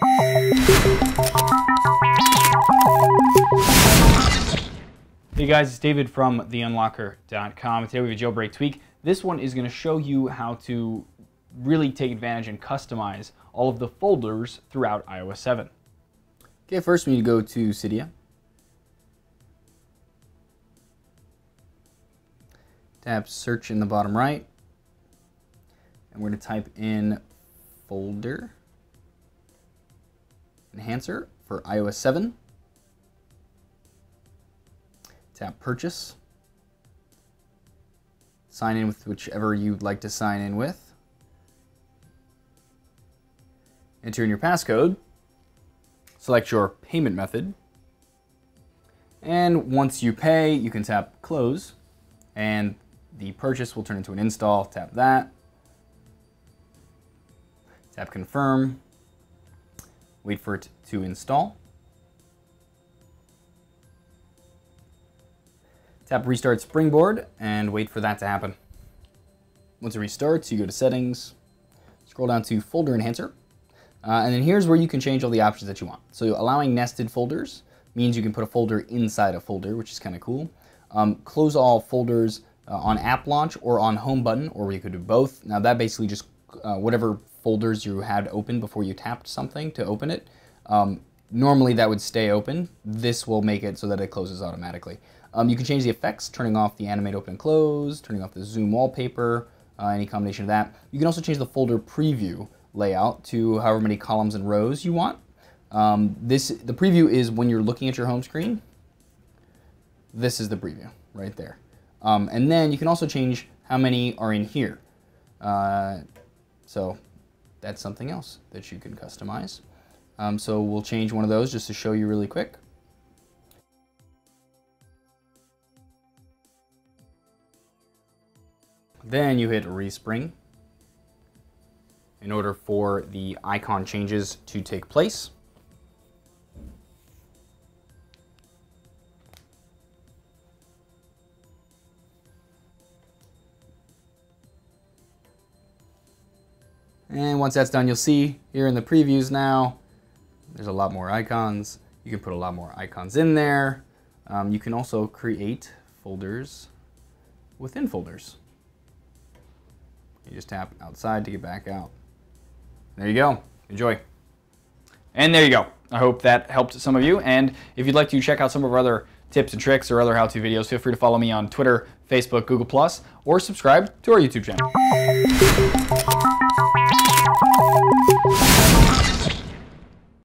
Hey guys, it's David from theunlockr.com. Today we have a jailbreak tweak. This one is going to show you how to really take advantage and customize all of the folders throughout iOS 7. Okay, first we need to go to Cydia. Tap search in the bottom right. And we're going to type in folder enhancer for iOS 7. Tap purchase. Sign in with whichever you'd like to sign in with. Enter in your passcode. Select your payment method. And once you pay, you can tap close and the purchase will turn into an install. Tap that. Tap confirm. Wait for it to install. Tap Restart Springboard and wait for that to happen. Once it restarts, you go to Settings, scroll down to Folder Enhancer, uh, and then here's where you can change all the options that you want. So allowing nested folders means you can put a folder inside a folder, which is kind of cool. Um, close all folders uh, on app launch or on home button, or you could do both. Now that basically just uh, whatever folders you had open before you tapped something to open it, um, normally that would stay open. This will make it so that it closes automatically. Um, you can change the effects, turning off the animate open and close, turning off the zoom wallpaper, uh, any combination of that. You can also change the folder preview layout to however many columns and rows you want. Um, this The preview is when you're looking at your home screen. This is the preview right there. Um, and then you can also change how many are in here. Uh, so that's something else that you can customize. Um, so we'll change one of those just to show you really quick. Then you hit respring in order for the icon changes to take place. And once that's done, you'll see here in the previews now, there's a lot more icons. You can put a lot more icons in there. Um, you can also create folders within folders. You just tap outside to get back out. There you go. Enjoy. And there you go. I hope that helped some of you. And if you'd like to check out some of our other tips and tricks or other how-to videos, feel free to follow me on Twitter, Facebook, Google+, or subscribe to our YouTube channel.